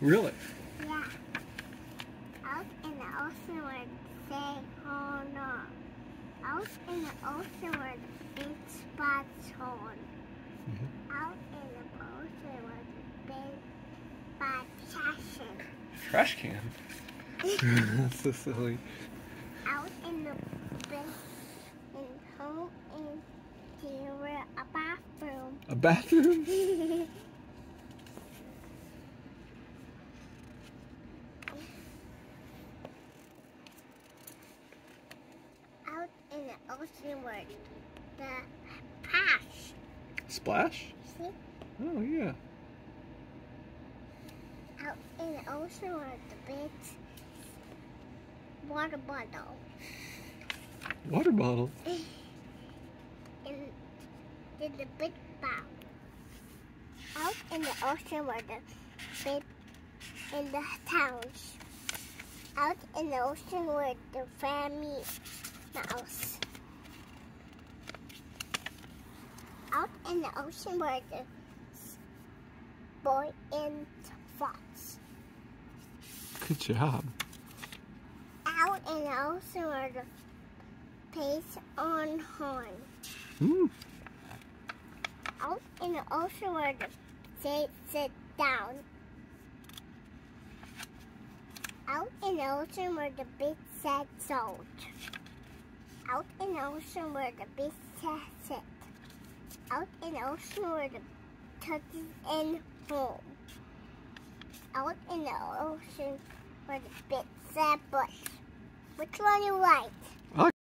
Really? Yeah. Out in the ocean the say no. Out in the ocean where big spots horn. Out in the ocean where the big spot chasing. Trash can. That's so silly. Out in the big in home in there a bathroom. A bathroom? Out in the ocean where the pash. Splash? See? Oh, yeah. Out in the ocean where the big water bottle. Water bottle. in, in the big bowl. Out in the ocean where the big in the towns. Out in the ocean where the family mouse. Out in the ocean where the boy in fox. Good job. Out in the ocean where the pace on horn. Mm. out in the ocean where the they sit down. Out in the ocean where the big sad salt. Out in the ocean where the big sad sit. Out in the ocean where the turkeys in home. Out in the ocean where the big sad bush. Which one you like?